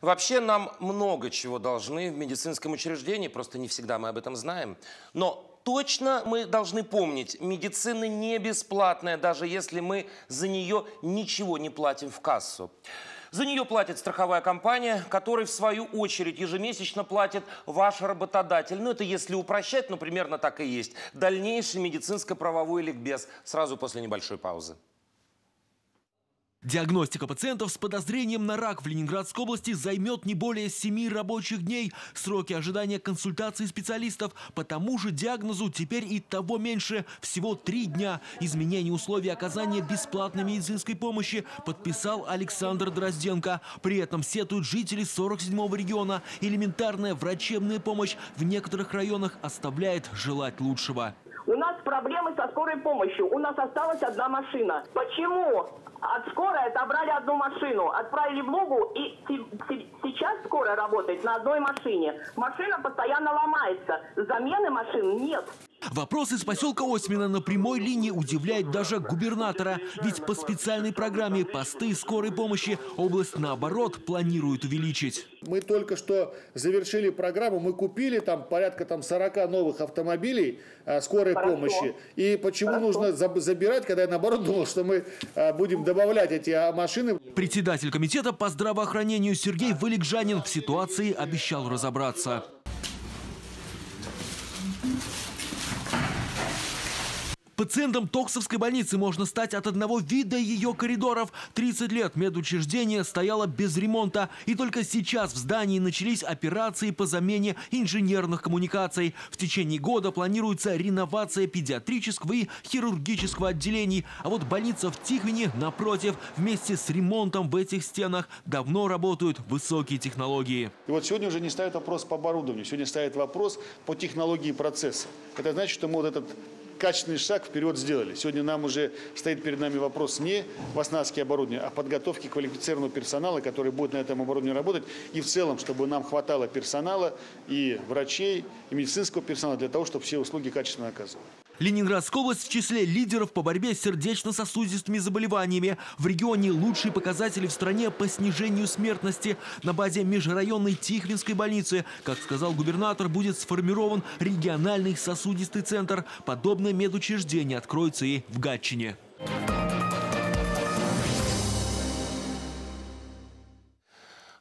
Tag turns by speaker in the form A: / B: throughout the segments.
A: Вообще нам много чего должны в медицинском учреждении, просто не всегда мы об этом знаем. Но точно мы должны помнить, медицина не бесплатная, даже если мы за нее ничего не платим в кассу. За нее платит страховая компания, которой в свою очередь ежемесячно платит ваш работодатель. Ну, это если упрощать, но примерно так и есть. Дальнейший медицинско-правовой ликбез сразу после небольшой паузы.
B: Диагностика пациентов с подозрением на рак в Ленинградской области займет не более 7 рабочих дней. Сроки ожидания консультации специалистов по тому же диагнозу теперь и того меньше. Всего три дня. Изменение условий оказания бесплатной медицинской помощи подписал Александр Дрозденко. При этом сетуют жители 47-го региона. Элементарная врачебная помощь в некоторых районах оставляет желать лучшего.
C: У нас проблемы со скорой помощью. У нас осталась одна машина. Почему от скорой отобрали одну машину, отправили в Лугу, и сейчас скорая работает на одной машине. Машина постоянно ломается. Замены машин нет.
B: Вопрос из поселка Осьмина на прямой линии удивляет даже губернатора. Ведь по специальной программе посты скорой помощи область, наоборот, планирует увеличить.
D: Мы только что завершили программу, мы купили там порядка там 40 новых автомобилей а, скорой Хорошо. помощи. И почему Хорошо. нужно забирать, когда я наоборот думал, что мы а, будем добавлять эти а, машины.
B: Председатель комитета по здравоохранению Сергей Валикжанин в ситуации обещал разобраться. Пациентом Токсовской больницы можно стать от одного вида ее коридоров. 30 лет медучреждение стояло без ремонта. И только сейчас в здании начались операции по замене инженерных коммуникаций. В течение года планируется реновация педиатрического и хирургического отделений. А вот больница в Тихвине, напротив, вместе с ремонтом в этих стенах давно работают высокие технологии.
D: И вот сегодня уже не ставят вопрос по оборудованию, сегодня ставят вопрос по технологии процесса. Это значит, что мы вот этот качественный шаг вперед сделали. Сегодня нам уже стоит перед нами вопрос не в оснастке оборудования, а подготовки квалифицированного персонала, который будет на этом оборудовании работать. И в целом, чтобы нам хватало персонала и врачей, и медицинского персонала для того, чтобы все услуги качественно оказывали.
B: Ленинградская область в числе лидеров по борьбе с сердечно-сосудистыми заболеваниями. В регионе лучшие показатели в стране по снижению смертности. На базе межрайонной Тихвинской больницы, как сказал губернатор, будет сформирован региональный сосудистый центр. Подобное медучреждение откроется и в Гатчине.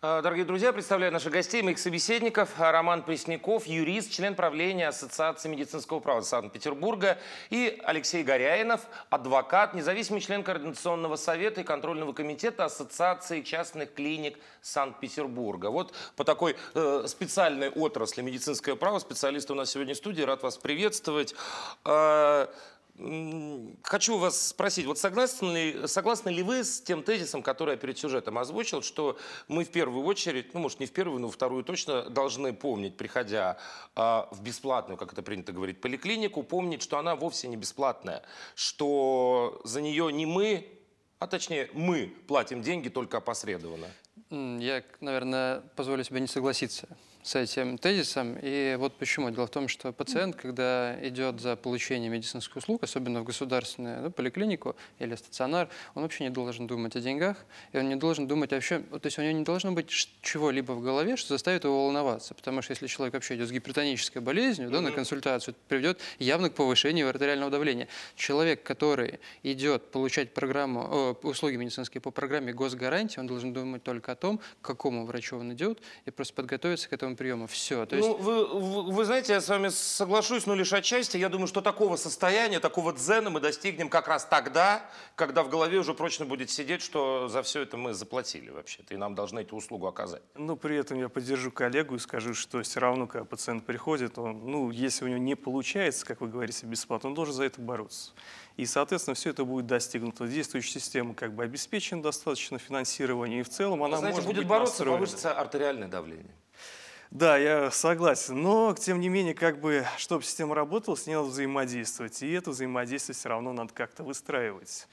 A: Дорогие друзья, представляю наших гостей, моих собеседников. Роман Пресняков, юрист, член правления Ассоциации медицинского права Санкт-Петербурга. И Алексей Горяинов, адвокат, независимый член Координационного совета и контрольного комитета Ассоциации частных клиник Санкт-Петербурга. Вот по такой э, специальной отрасли медицинское право специалисты у нас сегодня в студии. Рад вас приветствовать. Э, Хочу вас спросить, вот согласны ли, согласны ли вы с тем тезисом, который я перед сюжетом озвучил, что мы в первую очередь, ну, может, не в первую, но вторую точно должны помнить, приходя э, в бесплатную, как это принято говорить, поликлинику, помнить, что она вовсе не бесплатная, что за нее не мы, а точнее мы платим деньги только опосредованно.
E: Я, наверное, позволю себе не согласиться с этим тезисом. И вот почему. Дело в том, что пациент, когда идет за получением медицинских услуг, особенно в государственную ну, поликлинику или стационар, он вообще не должен думать о деньгах, и он не должен думать вообще, то есть у него не должно быть чего-либо в голове, что заставит его волноваться. Потому что если человек вообще идет с гипертонической болезнью да, на консультацию, это приведет явно к повышению артериального давления. Человек, который идет получать программу, о, услуги медицинские по программе госгарантии, он должен думать только о том, к какому врачу он идет, и просто подготовиться к этому приема. Все.
A: То есть... Ну, вы, вы, вы знаете, я с вами соглашусь, но лишь отчасти. Я думаю, что такого состояния, такого дзена мы достигнем как раз тогда, когда в голове уже прочно будет сидеть, что за все это мы заплатили вообще-то, и нам должны эту услугу оказать.
F: Ну, при этом я поддержу коллегу и скажу, что все равно, когда пациент приходит, он, ну, если у него не получается, как вы говорите, бесплатно, он должен за это бороться. И, соответственно, все это будет достигнуто. Действующая система как бы обеспечена достаточно финансирование, и в целом она
A: Знаете,
F: может
A: будет
F: быть
A: бороться,
F: настроена.
A: повысится артериальное давление.
F: Да, я согласен, но тем не менее, как бы, чтобы система работала, с ней надо взаимодействовать, и это взаимодействие все равно надо как-то выстраивать.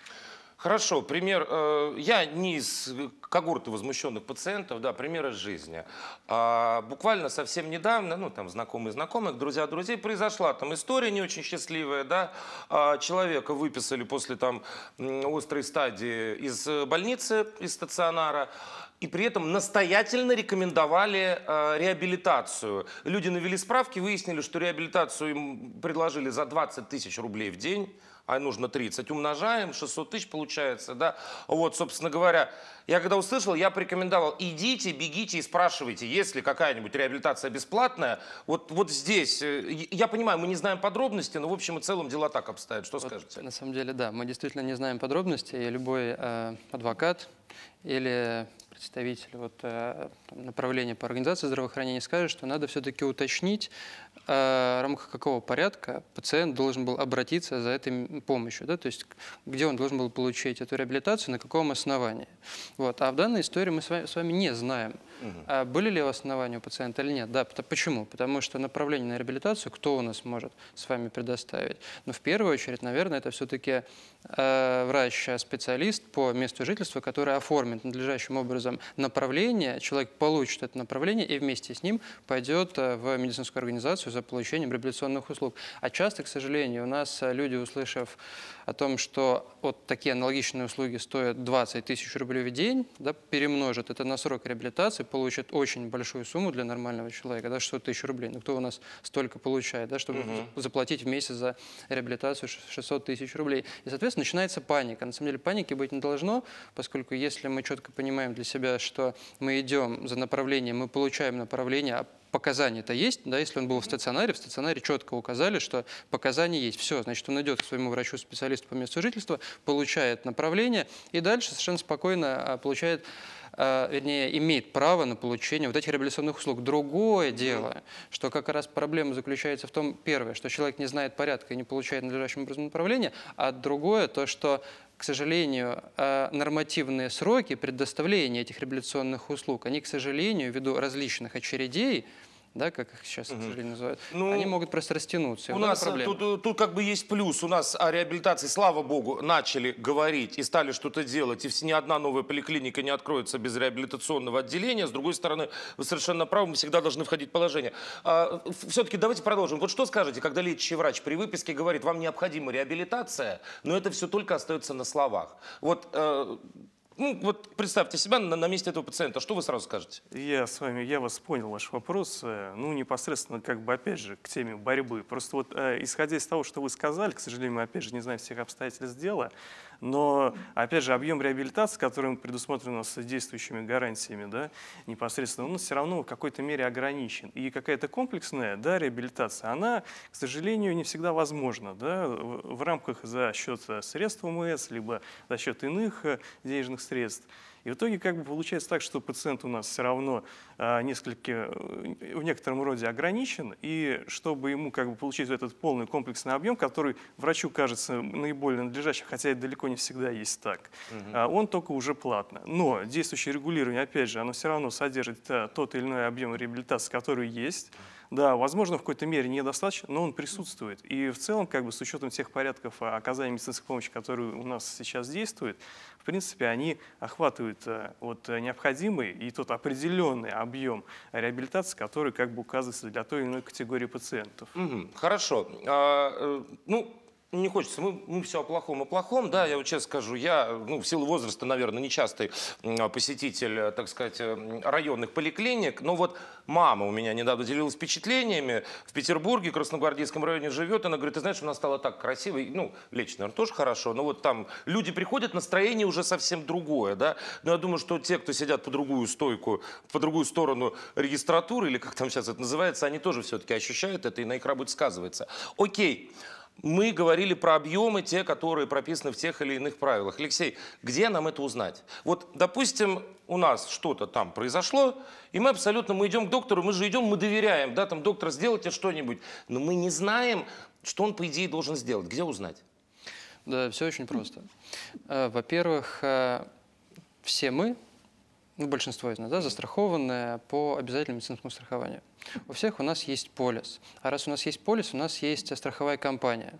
A: Хорошо, пример. э, Я не из когорты возмущенных пациентов, да, пример из жизни. А, буквально совсем недавно, ну, там, знакомые знакомых, друзья друзей, произошла там история не очень счастливая, да. А, Человека выписали после там острой стадии из больницы, из стационара, и при этом настоятельно рекомендовали э, реабилитацию. Люди навели справки, выяснили, что реабилитацию им предложили за 20 тысяч рублей в день, а нужно 30. Умножаем, 600 тысяч получается, да. Вот, собственно говоря, я когда услышал, я порекомендовал, идите, бегите и спрашивайте, есть ли какая-нибудь реабилитация бесплатная. Вот, вот здесь, э, я понимаю, мы не знаем подробности, но в общем и целом дела так обстоят. Что скажете?
E: На самом деле, да, мы действительно не знаем подробностей, и любой э, адвокат или представитель вот, э, направления по организации здравоохранения скажет, что надо все-таки уточнить, в рамках какого порядка пациент должен был обратиться за этой помощью, да, то есть где он должен был получить эту реабилитацию, на каком основании. Вот. А в данной истории мы с вами, с вами не знаем, а были ли основания у пациента или нет. Да, почему? Потому что направление на реабилитацию кто у нас может с вами предоставить? Ну, в первую очередь, наверное, это все-таки э, врач-специалист по месту жительства, который оформит надлежащим образом направление, человек получит это направление и вместе с ним пойдет в медицинскую организацию за получением реабилитационных услуг. А часто, к сожалению, у нас э, люди, услышав о том, что вот такие аналогичные услуги стоят 20 тысяч рублей в день, да, перемножат это на срок реабилитации, получат очень большую сумму для нормального человека, да, 600 тысяч рублей. Ну, кто у нас столько получает, да, чтобы заплатить в месяц за реабилитацию ш- 600 тысяч рублей. И, соответственно, начинается паника. На самом деле паники быть не должно, поскольку если мы четко понимаем для себя, что мы идем за направлением, мы получаем направление, а показания-то есть, да, если он был в стационаре, в стационаре четко указали, что показания есть. Все, значит, он идет к своему врачу-специалисту по месту жительства, получает направление и дальше совершенно спокойно а, получает а, вернее, имеет право на получение вот этих реабилитационных услуг. Другое дело, что как раз проблема заключается в том, первое, что человек не знает порядка и не получает надлежащим образом направления, а другое, то, что к сожалению, э, нормативные сроки предоставления этих реабилитационных услуг, они, к сожалению, ввиду различных очередей, да, как их сейчас, к сожалению, называют,
A: Ну,
E: они могут просто растянуться.
A: У нас э,
E: проблема.
A: тут, тут как бы есть плюс. У нас о реабилитации, слава богу, начали говорить и стали что-то делать. И вс- ни одна новая поликлиника не откроется без реабилитационного отделения. С другой стороны, вы совершенно правы, мы всегда должны входить в положение. все-таки давайте продолжим. Вот что скажете, когда лечащий врач при выписке говорит, вам необходима реабилитация, но это все только остается на словах. Вот, э, ну, вот представьте себя на, на месте этого пациента. Что вы сразу скажете?
F: Я с вами, я вас понял, ваш вопрос. э, Ну, непосредственно, как бы, опять же, к теме борьбы. Просто вот, э, исходя из того, что вы сказали, к сожалению, опять же, не знаем всех обстоятельств дела, но, опять же, объем реабилитации, который предусмотрен у нас действующими гарантиями, да, непосредственно, он все равно в какой-то мере ограничен. И какая-то комплексная, да, реабилитация, она, к сожалению, не всегда возможна, да, в, в рамках за счет э, средств ОМС, либо за счет иных э, денежных средств. И в итоге как бы получается так, что пациент у нас все равно а, несколько, э, в некотором роде ограничен, и чтобы ему как бы получить этот полный комплексный объем, который врачу кажется наиболее надлежащим, хотя это далеко не всегда есть так, а, он только уже платно. Но действующее регулирование, опять же, оно все равно содержит а, тот или иной объем реабилитации, который есть. Да, возможно, в какой-то мере недостаточно, но он присутствует. И в целом, как бы с учетом тех порядков оказания медицинской помощи, которые у нас сейчас действуют, в принципе, они охватывают э, вот, э, необходимый и тот определенный объем реабилитации, который как бы указывается для той или иной категории пациентов.
A: Хорошо. А, э, ну, не хочется, мы, мы все о плохом о плохом, да, я вот честно скажу, я, ну, в силу возраста, наверное, нечастый м, посетитель, э, так сказать, э, районных поликлиник, но вот мама у меня недавно делилась впечатлениями, в Петербурге, Красногвардейском районе живет, она говорит, ты знаешь, у нас стало так красиво, ну, лечь, наверное, тоже хорошо, но вот там люди приходят, настроение уже совсем другое, да, но я думаю, что те, кто сидят по другую стойку, по другую сторону регистратуры, или как там сейчас это называется, они тоже все-таки ощущают это, и на их работе сказывается. Окей, мы говорили про объемы, те, которые прописаны в тех или иных правилах. Алексей, где нам это узнать? Вот, допустим, у нас что-то там произошло, и мы абсолютно, мы идем к доктору, мы же идем, мы доверяем, да, там, доктор, сделайте что-нибудь, но мы не знаем, что он, по идее, должен сделать. Где узнать?
E: Да, все очень просто. Э, Во-первых, э, все мы, ну, большинство из нас, да, застрахованы по обязательному медицинскому страхованию. У всех у нас есть полис. А раз у нас есть полис, у нас есть страховая компания.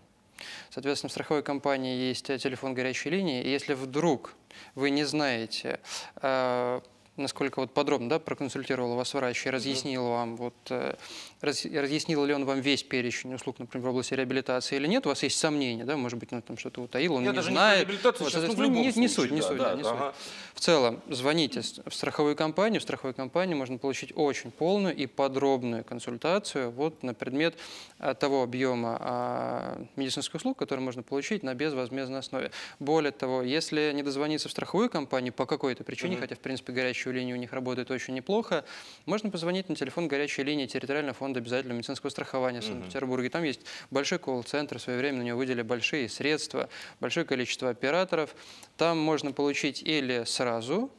E: Соответственно, в страховой компании есть телефон горячей линии, и если вдруг вы не знаете, э, насколько вот подробно да, проконсультировал вас врач и разъяснил вам, вот, э, раз, разъяснил ли он вам весь перечень услуг, например, в области реабилитации или нет, у вас есть сомнения, да, может быть, он там что-то утаил, он
A: Я
E: не
A: даже
E: знает.
A: про реабилитацию
E: Вот,
A: сейчас, ну, в
E: соответственно,
A: любом
E: не, суть, не
A: да,
E: суть,
A: да,
E: да, не
A: да,
E: суть.
A: ага.
E: В целом, звоните в страховую компанию, в страховой компании можно получить очень полную и подробную консультацию вот на предмет а, того объема а, медицинских услуг, которые можно получить на безвозмездной основе. Более того, если не дозвониться в страховую компанию по какой-то причине, хотя, в принципе, горячая линия у них работает очень неплохо, можно позвонить на телефон горячей линии территориального фонда обязательного медицинского страхования в Санкт-Петербурге. Там есть большой колл-центр, в свое время на него выделили большие средства, большое количество операторов. Там можно получить или сразу,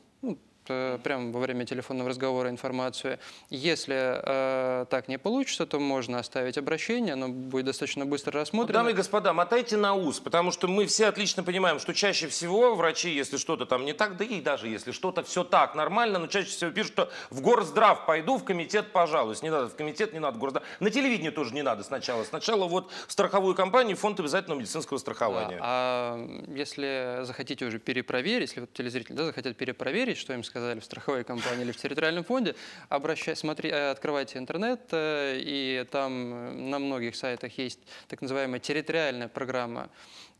E: прямо во время телефонного разговора информацию. Если э, так не получится, то можно оставить обращение, оно будет достаточно быстро
A: Ну,
E: рассмотрено.
A: Дамы и господа, мотайте на ус, потому что мы все отлично понимаем, что чаще всего врачи, если что-то там не так, да и даже если что-то все так нормально, но чаще всего пишут, что в горздрав пойду, в комитет пожалуюсь. Не надо в комитет, не надо в горздрав. На телевидении тоже не надо сначала. Сначала вот страховую компанию, фонд обязательного медицинского страхования.
E: А, а если захотите уже перепроверить, если вот телезрители да, захотят перепроверить, что им сказали в страховой компании или в территориальном фонде, обращай, смотри, э, открывайте интернет, э, и там э, на многих сайтах есть так называемая территориальная программа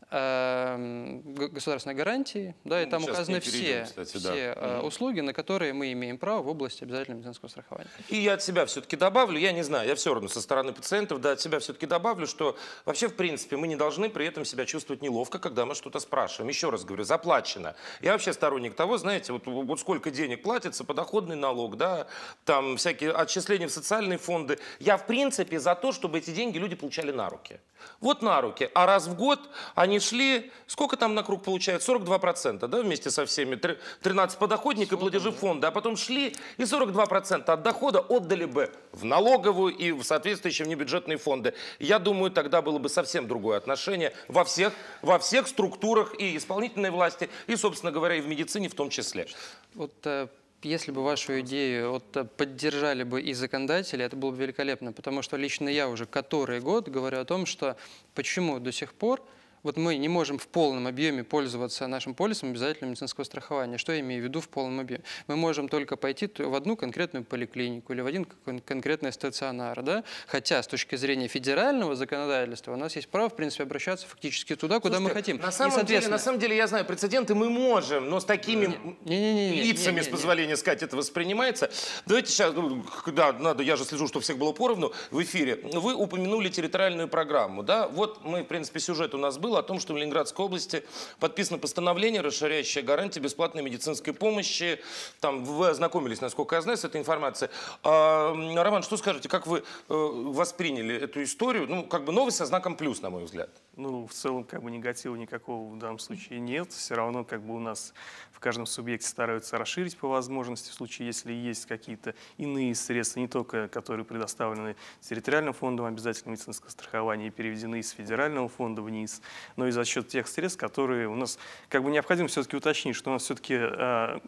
E: э, г- государственной гарантии, да, и
A: Ну,
E: там
A: сейчас к
E: указаны
A: перейдем,
E: все,
A: кстати, да.
E: все э, услуги, на которые мы имеем право в области обязательного медицинского страхования.
A: И я от себя все-таки добавлю, я не знаю, я все равно со стороны пациентов, да, от себя все-таки добавлю, что вообще, в принципе, мы не должны при этом себя чувствовать неловко, когда мы что-то спрашиваем. Еще раз говорю, заплачено. Я вообще сторонник того, знаете, вот, вот сколько денег платится, подоходный налог, да, там всякие отчисления в социальные фонды. Я, в принципе, за то, чтобы эти деньги люди получали на руки. Вот на руки. А раз в год они шли, сколько там на круг получается? 42%, да, вместе со всеми. Тр- 13 подоходник и платежи фонда. А потом шли и 42% от дохода отдали бы в налоговую и в соответствующие внебюджетные фонды. Я думаю, тогда было бы совсем другое отношение во всех, во всех структурах и исполнительной власти, и, собственно говоря, и в медицине в том числе.
E: Вот э, если бы вашу идею вот, э, поддержали бы и законодатели, это было бы великолепно, потому что лично я уже который год говорю о том, что почему до сих пор вот мы не можем в полном объеме пользоваться нашим полисом обязательного медицинского страхования. Что я имею в виду в полном объеме? Мы можем только пойти в одну конкретную поликлинику или в один кон- конкретный стационар. Да? Хотя с точки зрения федерального законодательства у нас есть право, в принципе, обращаться фактически туда, куда мы хотим.
A: На
E: И,
A: самом, деле,
E: соответственно,
A: на самом деле, я знаю, прецеденты мы можем, но с такими
E: не-не-не-не,
A: лицами,
E: не-не-не.
A: с позволения сказать, это воспринимается. Давайте сейчас, ну, да, надо, я же слежу, чтобы всех было поровну в эфире. Вы упомянули территориальную программу, да? Вот мы, в принципе, сюжет у нас был о том, что в Ленинградской области подписано постановление, расширяющее гарантии бесплатной медицинской помощи. Там вы ознакомились, насколько я знаю, с этой информацией. А, Роман, что скажете, как вы э, восприняли эту историю? Ну, как бы новость со знаком плюс, на мой взгляд.
F: Ну, в целом, как бы негатива никакого в данном случае нет. Все равно, как бы у нас в каждом субъекте стараются расширить по возможности, в случае, если есть какие-то иные средства, не только которые предоставлены территориальным фондом обязательного медицинского страхования и переведены из федерального фонда вниз, но и за счет тех средств, которые у нас, как бы необходимо все-таки уточнить, что у нас все-таки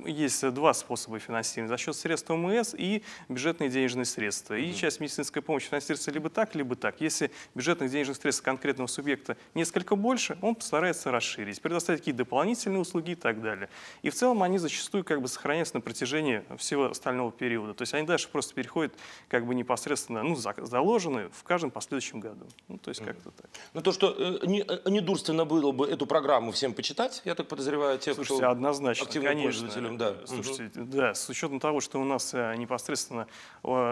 F: есть два способа финансирования. За счет средств ОМС и бюджетные денежные средства. И часть медицинской помощи финансируется либо так, либо так. Если бюджетных денежных средств конкретного субъекта несколько больше, он постарается расширить, предоставить какие-то дополнительные услуги и так далее. И в целом они зачастую как бы сохраняются на протяжении всего остального периода. То есть они дальше просто переходят как бы непосредственно, ну, за- заложены в каждом последующем году. Ну, то есть как-то так.
A: Ну, то, что э, не, э, недурственно было бы эту программу всем почитать, я так подозреваю, те,
F: Слушайте,
A: кто
F: однозначно,
A: активным
F: конечно.
A: пользователем, да.
F: Слушайте, да, с учетом того, что у нас э, непосредственно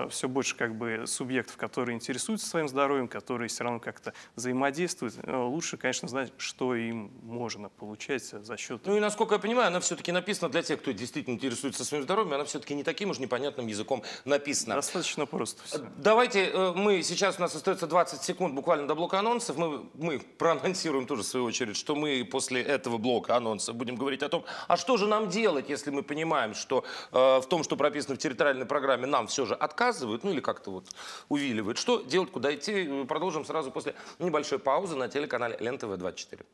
F: все больше как бы субъектов, которые интересуются своим здоровьем, которые все равно как-то взаимодействуют, э, лучше, конечно, знать, что им можно получать за счет
A: Ну и насколько я понимаю, она все-таки написана для тех, кто действительно интересуется своим здоровьем, она все-таки не таким уж непонятным языком написана.
F: достаточно просто всё.
A: Давайте э, мы, сейчас у нас остается 20 секунд буквально до блока анонсов, мы, мы проанонсируем тоже в свою очередь, что мы после этого блока анонсов будем говорить о том, а что же нам делать, если мы понимаем, что э, в том, что прописано в территориальной программе, нам все же отказывают, ну или как-то вот увиливают. Что делать, куда идти, Э, продолжим сразу после небольшой паузы на телеканале Лен ТВ 24.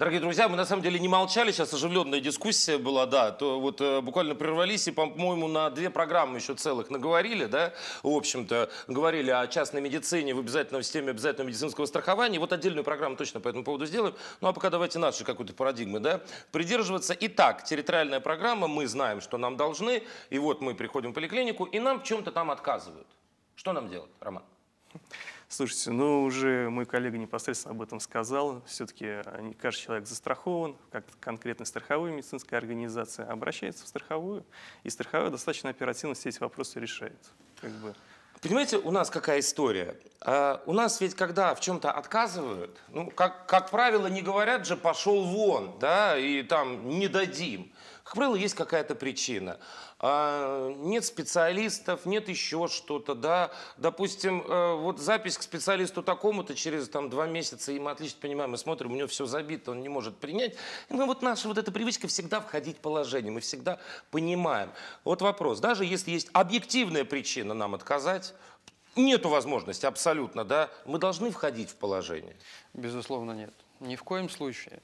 A: Дорогие друзья, мы на самом деле не молчали, сейчас оживленная дискуссия была, да, то вот э, буквально прервались и, по-моему, на две программы еще целых наговорили, да, в общем-то, говорили о частной медицине в обязательном системе обязательного медицинского страхования, вот отдельную программу точно по этому поводу сделаем, ну а пока давайте нашей какой-то парадигмы, да, придерживаться. Итак, территориальная программа, мы знаем, что нам должны, и вот мы приходим в поликлинику, и нам в чем-то там отказывают. Что нам делать, Роман?
F: Слушайте, ну уже мой коллега непосредственно об этом сказал. Все-таки не каждый человек застрахован, как конкретно страховая медицинская организация обращается в страховую, и страховая достаточно оперативно все эти вопросы решает. Как бы.
A: Понимаете, у нас какая история? А, у нас ведь когда в чем-то отказывают, ну, как, как правило, не говорят же «пошел вон», да, и там «не дадим». Как правило, есть какая-то причина. А, нет специалистов, нет еще что-то, да. Допустим, э, вот запись к специалисту такому-то через там два месяца, и мы отлично понимаем, мы смотрим, у него все забито, он не может принять. И мы вот наша вот эта привычка всегда входить в положение, мы всегда понимаем. Вот вопрос, даже если есть объективная причина нам отказать, нету возможности абсолютно, да, мы должны входить в положение.
E: Безусловно, нет. Ни в коем случае.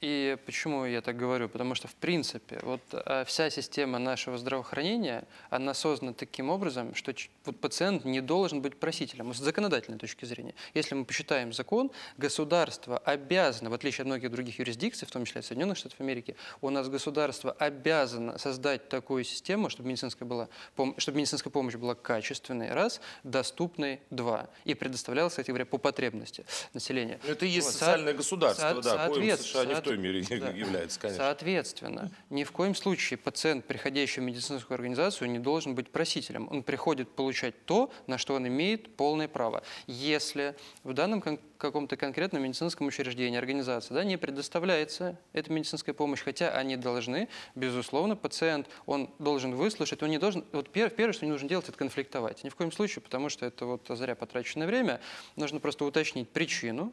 E: И почему я так говорю? Потому что, в принципе, вот а, вся система нашего здравоохранения, она создана таким образом, что вот пациент не должен быть просителем с законодательной точки зрения. Если мы посчитаем закон, государство обязано, в отличие от многих других юрисдикций, в том числе Соединенных Штатов Америки, у нас государство обязано создать такую систему, чтобы медицинская, была, чтобы медицинская помощь была качественной, раз, доступной, два, и предоставлялась, кстати говоря, по потребности населения.
A: Это и есть вот, социальное государство, со- да, коим США не в той мере да. является, конечно.
E: Соответственно, ни в коем случае пациент, приходящий в медицинскую организацию, не должен быть просителем. Он приходит получать то, на что он имеет полное право. Если в данном каком-то конкретном медицинском учреждении, организации да, не предоставляется эта медицинская помощь, хотя они должны, безусловно, пациент, он должен выслушать, он не должен, вот первое, что не нужно делать, это конфликтовать. Ни в коем случае, потому что это вот зря потраченное время. Нужно просто уточнить причину,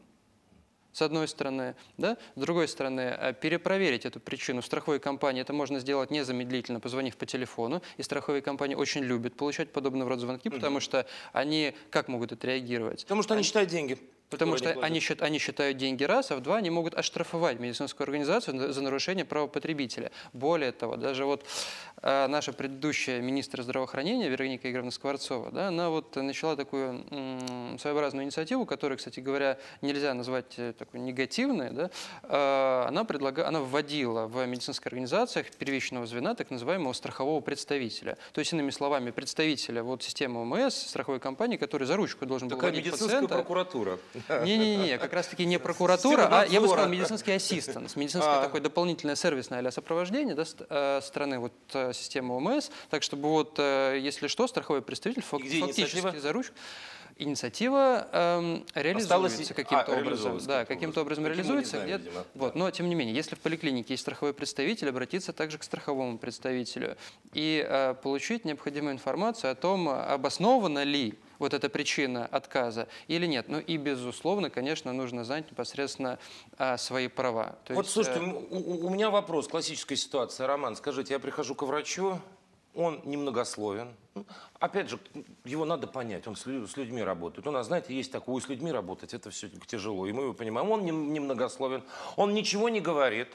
E: с одной стороны, да? с другой стороны, э, перепроверить эту причину в страховой компании. Это можно сделать незамедлительно, позвонив по телефону. И страховые компании очень любят получать подобного рода звонки, потому что они как могут отреагировать?
A: Потому что они считают деньги.
E: Потому что они, они считают деньги раз, а в два они могут оштрафовать медицинскую организацию за нарушение права потребителя. Более того, даже вот э, наша предыдущая министр здравоохранения Вероника Игоревна Скворцова, да, она вот начала такую м, своеобразную инициативу, которую, кстати говоря, нельзя назвать э, такой негативной. Да, э, она, предлага, она вводила в медицинских организациях первичного звена так называемого страхового представителя. То есть, иными словами, представителя вот, системы ОМС, страховой компании, который за ручку должен
A: Такая
E: был водить
A: медицинская
E: пациента.
A: прокуратура.
E: Не-не-не, как раз-таки не прокуратура, а я бы сказал медицинский ассистент, медицинское а. такое дополнительное сервисное а сопровождение да, э, стороны вот э, системы ОМС, так чтобы вот, э, если что, страховой представитель фактически за ручку инициатива эм, реализуется каким-то а, образом. Да, каким-то образом Каким реализуется. Знаем, где вот, но тем не менее, если в поликлинике есть страховой представитель, обратиться также к страховому представителю и э, получить необходимую информацию о том, обоснована ли вот эта причина отказа или нет. Ну и, безусловно, конечно, нужно знать непосредственно а, свои права.
A: То вот, есть, слушайте, э... у, у меня вопрос, классическая ситуация. Роман, скажите, я прихожу к врачу, он немногословен. Ну, опять же, его надо понять, он с, людьми работает. У нас, знаете, есть такое, с людьми работать, это все тяжело, и мы его понимаем. Он немногословен, он ничего не говорит,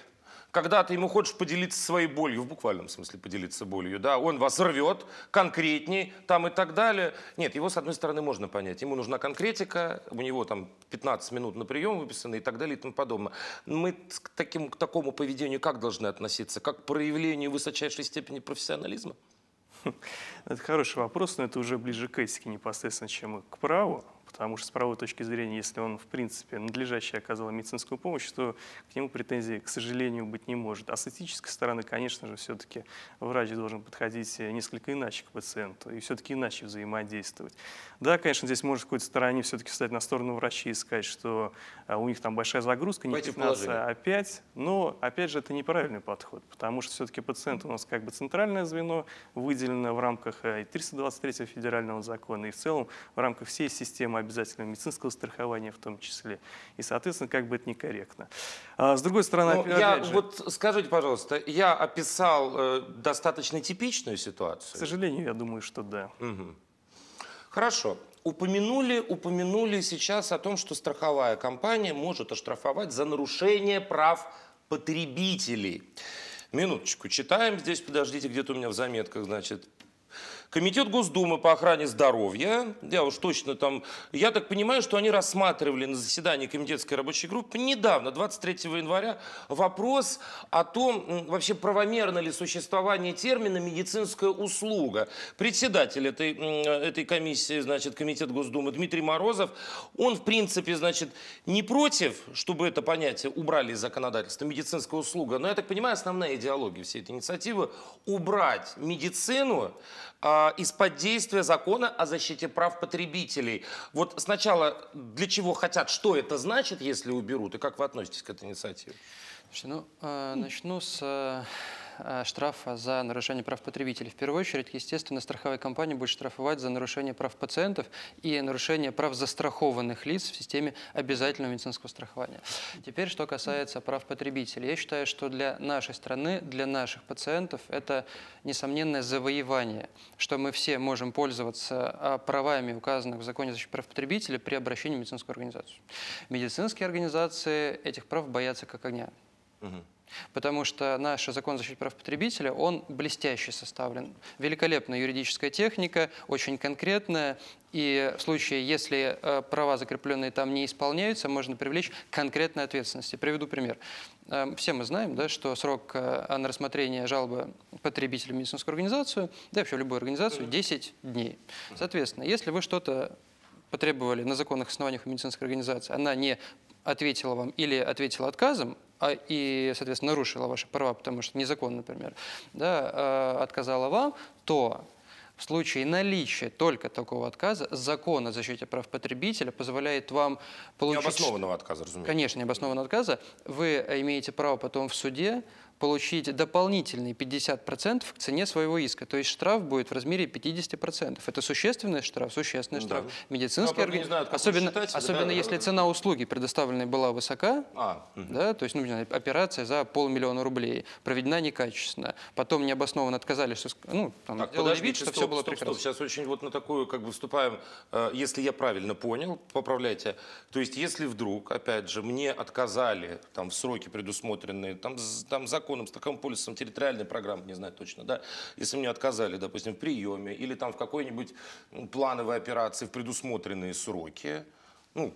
A: когда ты ему хочешь поделиться своей болью, в буквальном смысле поделиться болью, да, он вас рвет конкретней там и так далее. Нет, его с одной стороны можно понять. Ему нужна конкретика, у него там 15 минут на прием выписаны и так далее и тому подобное. Мы к, таким, к такому поведению как должны относиться? Как к проявлению высочайшей степени профессионализма?
F: Это хороший вопрос, но это уже ближе к этике непосредственно, чем к праву потому что с правовой точки зрения, если он, в принципе, надлежащий оказывал медицинскую помощь, то к нему претензий, к сожалению, быть не может. А с этической стороны, конечно же, все-таки врач должен подходить несколько иначе к пациенту и все-таки иначе взаимодействовать. Да, конечно, здесь может в какой-то стороне все-таки встать на сторону врачей и сказать, что а, у них там большая загрузка, не 15, а 5, но, опять же, это неправильный подход, потому что все-таки пациент у нас как бы центральное звено, выделено в рамках 323 э, федерального закона и в целом в рамках всей системы обязательного медицинского страхования в том числе. И, соответственно, как бы это некорректно. А, с другой стороны,
A: ну, я, же... Вот скажите, пожалуйста, я описал э, достаточно типичную ситуацию?
F: К сожалению, я думаю, что да.
A: Угу. Хорошо. упомянули, упомянули сейчас о том, что страховая компания может оштрафовать за нарушение прав потребителей. Минуточку, читаем здесь, подождите, где-то у меня в заметках, значит, Комитет Госдумы по охране здоровья, я уж точно там, я так понимаю, что они рассматривали на заседании комитетской рабочей группы недавно, 23 января, вопрос о том, вообще правомерно ли существование термина «медицинская услуга». Председатель этой, этой комиссии, значит, Комитет Госдумы Дмитрий Морозов, он, в принципе, значит, не против, чтобы это понятие убрали из законодательства, медицинская услуга, но, я так понимаю, основная идеология всей этой инициативы – убрать медицину из-под действия закона о защите прав потребителей. Вот сначала для чего хотят, что это значит, если уберут, и как вы относитесь к этой инициативе?
E: Ну, э, начну с Э, штрафа за нарушение прав потребителей. В первую очередь, естественно, страховая компания будет штрафовать за нарушение прав пациентов и нарушение прав застрахованных лиц в системе обязательного медицинского страхования. Теперь, что касается прав потребителей. Я считаю, что для нашей страны, для наших пациентов это несомненное завоевание, что мы все можем пользоваться а, правами, указанных в законе о прав потребителей при обращении в медицинскую организацию. Медицинские организации этих прав боятся как огня. Угу. Потому что наш закон защиты прав потребителя, он блестяще составлен. Великолепная юридическая техника, очень конкретная. И в случае, если э, права, закрепленные там, не исполняются, можно привлечь к конкретной ответственности. Приведу пример. Э, все мы знаем, да, что срок э, на рассмотрение жалобы потребителя в медицинскую организацию, да вообще в любую организацию, 10 дней. Соответственно, если вы что-то потребовали на законных основаниях медицинской организации, она не ответила вам или ответила отказом, а, и, соответственно, нарушила ваши права, потому что незаконно, например, да, а, отказала вам, то в случае наличия только такого отказа закон о защите прав потребителя позволяет вам получить...
A: Необоснованного отказа, разумеется.
E: Конечно, необоснованного отказа. Вы имеете право потом в суде получить дополнительные 50% к цене своего иска. То есть штраф будет в размере 50%. Это существенный штраф, существенный да. штраф. Медицинский
A: ну, орган... знаю,
E: особенно, считать, особенно да, если да. цена услуги предоставленной была высока, а, угу. да, то есть ну, операция за полмиллиона рублей проведена некачественно, потом необоснованно отказали, что ну, там,
A: так, сделали вид, что стоп, все было стоп, прекрасно. Стоп. Сейчас очень вот на такую как бы вступаем, э, если я правильно понял, поправляйте. То есть если вдруг, опять же, мне отказали там в сроки предусмотренные, там, там закон законом, страховым полисом территориальной программы, не знаю точно, да, если мне отказали, допустим, в приеме или там в какой-нибудь плановой операции в предусмотренные сроки, ну,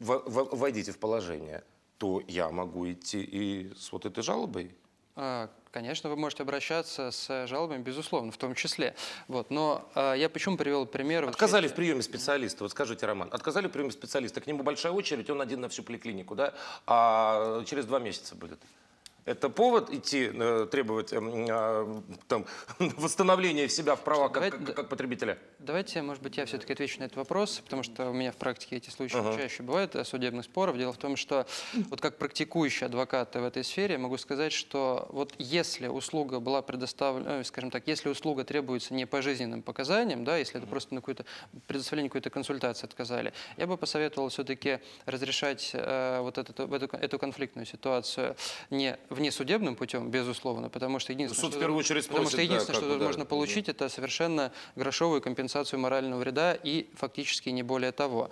A: войдите в положение, то я могу идти и с вот этой жалобой
E: а, Конечно, вы можете обращаться с жалобами, безусловно, в том числе. Вот. Но э, я почему привел пример...
A: Отказали в приеме специалиста. Вот скажите, Роман, отказали в приеме специалиста. К нему большая очередь, он один на всю поликлинику, да? А через два месяца будет. Это повод идти э, требовать э, там, восстановления себя в права как, как, как потребителя?
E: Давайте, может быть, я все-таки отвечу на этот вопрос, потому что у меня в практике эти случаи uh-huh. чаще бывают, э, судебных споров. Дело в том, что вот как практикующий адвокат в этой сфере могу сказать, что вот если услуга была предоставлена, э, скажем так, если услуга требуется не по жизненным показаниям, да, если это просто на какую-то предоставление какой-то консультации отказали, я бы посоветовал все-таки разрешать э, вот эту, эту, эту конфликтную ситуацию не внесудебным путем, безусловно, потому что единственное,
A: Суд что, в первую очередь
E: потому что единственное, да, что да, можно получить, это совершенно грошовую компенсацию морального вреда и фактически не более того.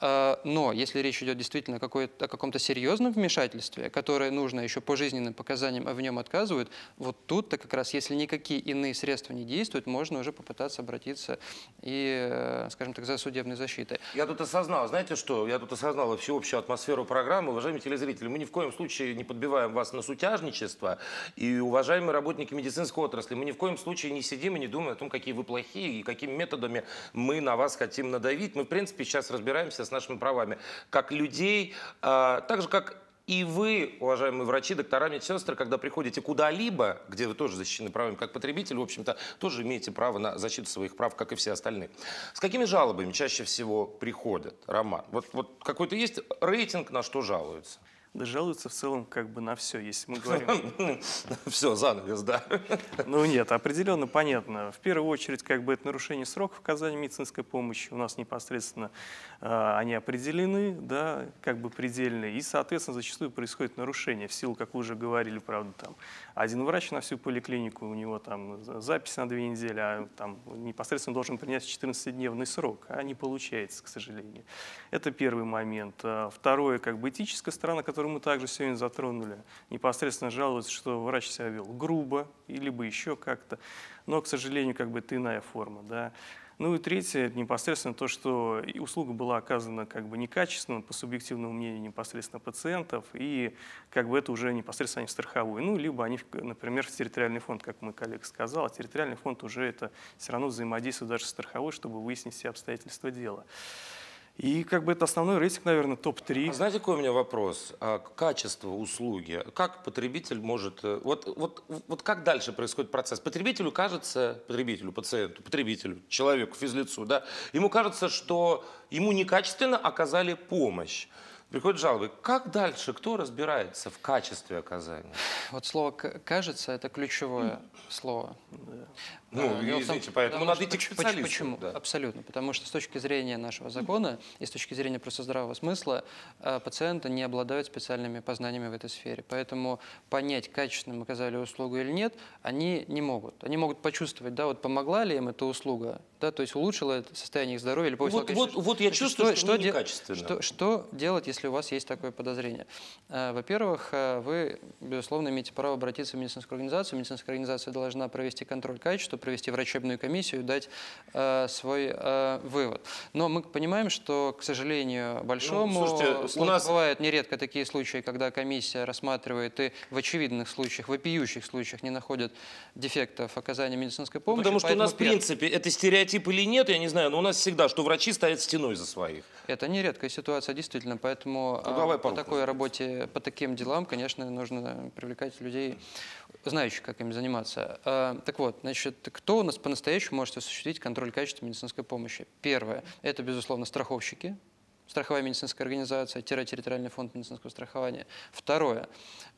E: А, но если речь идет действительно о каком-то серьезном вмешательстве, которое нужно еще по жизненным показаниям, а в нем отказывают, вот тут-то как раз, если никакие иные средства не действуют, можно уже попытаться обратиться и, э, скажем так, за судебной защитой.
A: Я тут осознал, знаете что, я тут осознал всеобщую атмосферу программы. Уважаемые телезрители, мы ни в коем случае не подбиваем вас на сутяжничество. И, уважаемые работники медицинской отрасли, мы ни в коем случае не сидим и не думаем о том, какие вы плохие и какими методами мы на вас хотим надавить. Мы, в принципе, сейчас разбираемся с нашими правами, как людей, а, так же, как и вы, уважаемые врачи, доктора, медсестры, когда приходите куда-либо, где вы тоже защищены правами как потребитель, в общем-то, тоже имеете право на защиту своих прав, как и все остальные. С какими жалобами чаще всего приходят, Роман? Вот, вот какой-то есть рейтинг, на что жалуются?
F: Да жалуются в целом как бы на все, если мы говорим.
A: Все, занавес, да.
F: Ну нет, определенно понятно. В первую очередь, как бы это нарушение сроков оказания медицинской помощи. У нас непосредственно они определены, да, как бы предельные. И, соответственно, зачастую происходит нарушение в силу, как вы уже говорили, правда, там один врач на всю поликлинику, у него там запись на две недели, а там непосредственно должен принять 14-дневный срок, а не получается, к сожалению. Это первый момент. А Второе, как бы этическая сторона, которую мы также сегодня затронули, непосредственно жалуется, что врач себя вел грубо, либо еще как-то, но, к сожалению, как бы это иная форма, да. Ну и третье, непосредственно то, что услуга была оказана как бы некачественно, по субъективному мнению непосредственно пациентов, и как бы это уже непосредственно они в страховую. Ну, либо они, например, в территориальный фонд, как мой коллега сказал, а территориальный фонд уже это все равно взаимодействует даже с страховой, чтобы выяснить все обстоятельства дела. И как бы это основной рейтинг, наверное, топ-3.
A: А знаете, какой у меня вопрос? А, Качество услуги. Как потребитель может... э, Вот, вот, вот как дальше происходит процесс? Потребителю кажется, потребителю, пациенту, потребителю, человеку, физлицу, да, ему кажется, что ему некачественно оказали помощь. Приходят жалобы. Как дальше? Кто разбирается в качестве оказания?
E: Вот слово «к- «кажется» — это ключевое слово.
A: Ну,
E: А, том,
A: извините, поэтому надо
E: что-
A: идти к специалисту.
E: Почему?
A: да.
E: Абсолютно. Потому что с точки зрения нашего закона и с точки зрения просто здравого смысла э, пациенты не обладают специальными познаниями в этой сфере. Поэтому понять, качественно им оказали услугу или нет, они не могут. Они могут почувствовать, да, вот помогла ли им эта услуга, да, то есть улучшила состояние их здоровья или повысила
A: Вот- вот- вот я
E: жизни.
A: чувствую, что
E: де-
A: некачественно.
E: что- что делать, если у вас есть такое подозрение? Э, Во-первых, э, вы, безусловно, имеете право обратиться в медицинскую организацию. Медицинская организация должна провести контроль качества, провести врачебную комиссию, дать э, свой э, вывод. Но мы понимаем, что, к сожалению, большому
A: Ну, слушайте, у нас-
E: бывают нередко такие случаи, когда комиссия рассматривает и в очевидных случаях, вопиющих случаях не находят дефектов оказания медицинской помощи.
A: Потому что у нас, в принципе, это стереотип или нет, я не знаю, но у нас всегда, что врачи стоят стеной за своих.
E: Это нередкая ситуация, действительно, поэтому
A: Ну,
E: а,
A: давай
E: по такой работе, по таким делам, конечно, нужно привлекать людей, знающих, как им заниматься. А, Так вот, значит, кто у нас по-настоящему может осуществить контроль качества медицинской помощи? Первое – это, безусловно, страховщики, страховая медицинская организация, территориальный фонд медицинского страхования. Второе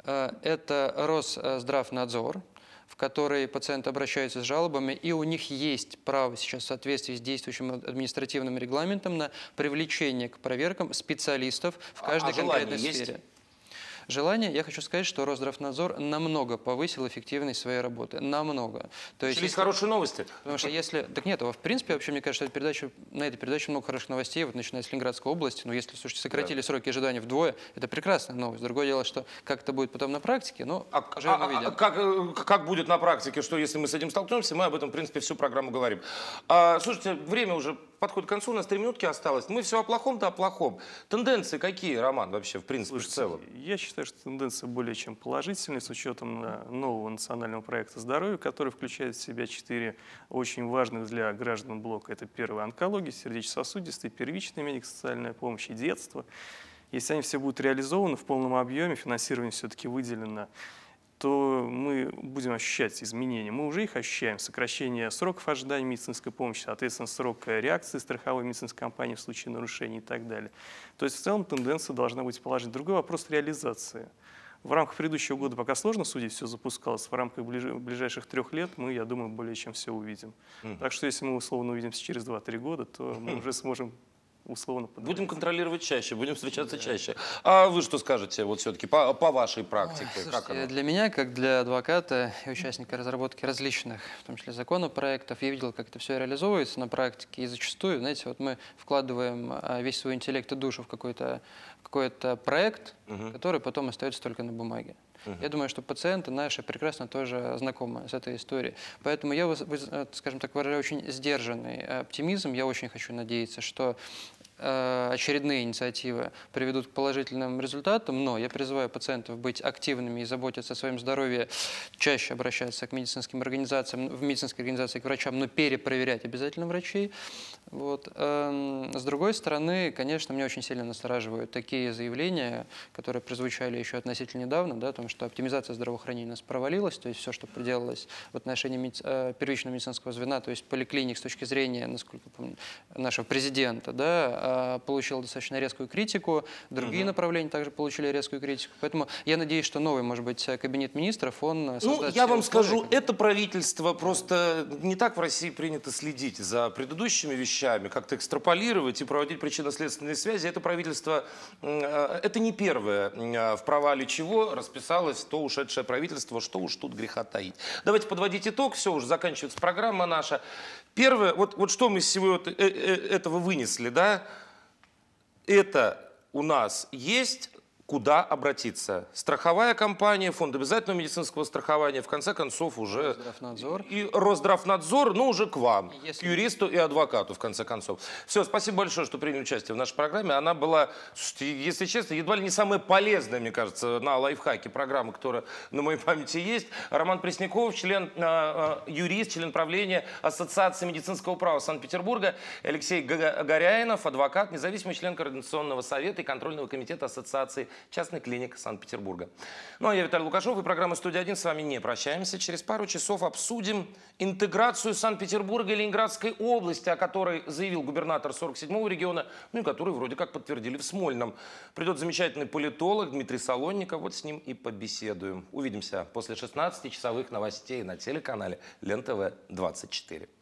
E: э, – это Росздравнадзор, в который пациенты обращаются с жалобами, и у них есть право сейчас в соответствии с действующим административным регламентом на привлечение к проверкам специалистов в
A: А-
E: каждой
A: а
E: конкретной
A: есть?
E: Желание, я хочу сказать, что Росздравнадзор намного повысил эффективность своей работы. Намного. То есть,
A: Начались
E: если-
A: хорошие новости.
E: Потому что если... Так нет, в принципе, вообще, мне кажется, передача, на этой передаче много хороших новостей, вот начиная с Ленинградской области. Но если, слушайте, сократили сроки ожидания вдвое, это прекрасная новость. Другое дело, что как это будет потом на практике, но
A: А, а- а-
E: увидим.
A: а как, э, как будет на практике, что если мы с этим столкнемся, мы об этом, в принципе, всю программу говорим. А, слушайте, время уже подходит к концу, у нас три минутки осталось. Мы все о плохом, да о плохом. Тенденции какие, Роман, вообще, в принципе, в целом?
F: Я считаю, что тенденция более чем положительная с учетом э, нового национального проекта здоровья, который включает в себя четыре очень важных для граждан блока. Это первое – онкология, сердечно-сосудистая, первичная медико-социальная помощь и детство. Если они все будут реализованы в полном объеме, финансирование все-таки выделено, то мы будем ощущать изменения. Мы уже их ощущаем. Сокращение сроков ожидания медицинской помощи, соответственно, срок реакции страховой медицинской компании в случае нарушений и так далее. То есть в целом тенденция должна быть положительной. Другой вопрос реализации. В рамках предыдущего года пока сложно судить, все запускалось. В рамках ближ- ближайших трех лет мы, я думаю, более чем все увидим. Так что если мы условно увидимся через 2-3 года, то мы уже сможем условно подумать.
A: Будем контролировать чаще, будем встречаться чаще. А вы что скажете, вот все-таки по, по вашей практике? как
E: Слушайте,
A: оно?
E: для меня, как для адвоката и участника разработки различных, в том числе законопроектов, я видел, как это все реализовывается на практике. И зачастую, знаете, вот мы вкладываем а, весь свой интеллект и душу в какой-то какой проект, который потом остается только на бумаге. Я думаю, что пациенты наши прекрасно тоже знакомы с этой историей. Поэтому я, э, скажем так, выражаю очень сдержанный оптимизм. Я очень хочу надеяться, что э, очередные инициативы приведут к положительным результатам, но я призываю пациентов быть активными и заботиться о своем здоровье, чаще обращаться к медицинским организациям, в медицинской организации к врачам, но перепроверять обязательно врачей. Вот. Эм, С другой стороны, конечно, меня очень сильно настораживают такие заявления, которые прозвучали еще относительно недавно, да, о том, что оптимизация здравоохранения у нас провалилась, то есть все, что проделалось в отношении э, первичного медицинского звена, то есть поликлиник с точки зрения, насколько помню, нашего президента, да, э, получило достаточно резкую критику, другие направления также получили резкую критику. Поэтому я надеюсь, что новый, может быть, э, кабинет министров, он э,
A: Ну,
E: создаст
A: я
E: все
A: вам скажу, это правительство просто не так в России принято следить за предыдущими вещами, как-то экстраполировать и проводить причинно-следственные связи. Это правительство, это не первое, в провале чего расписалось то ушедшее правительство, что уж тут греха таить. Давайте подводить итог, все, уже заканчивается программа наша. Первое, вот, вот что мы из всего это- этого вынесли, да, это у нас есть куда обратиться. Страховая компания, фонд обязательного медицинского страхования, в конце концов уже...
E: Росздравнадзор.
A: И Росздравнадзор, ну уже к вам,
E: Если-
A: к юристу и адвокату, в конце концов. Все, спасибо большое, что приняли участие в нашей программе. Она была, если честно, едва ли не самая полезная, мне кажется, на лайфхаке программы, которая на моей памяти есть. Роман Пресняков, член, э, э, юрист, член правления Ассоциации медицинского права Санкт-Петербурга, Алексей Горяинов, адвокат, независимый член Координационного совета и контрольного комитета Ассоциации частных клиник Санкт-Петербурга. Ну а я Виталий Лукашов и программа «Студия-1» с вами не прощаемся. Через пару часов обсудим интеграцию Санкт-Петербурга и Ленинградской области, о которой заявил губернатор 47-го региона, ну и который вроде как подтвердили в Смольном. Придет замечательный политолог Дмитрий Солонников, вот с ним и побеседуем. Увидимся после 16-часовых новостей на телеканале Лен ТВ 24.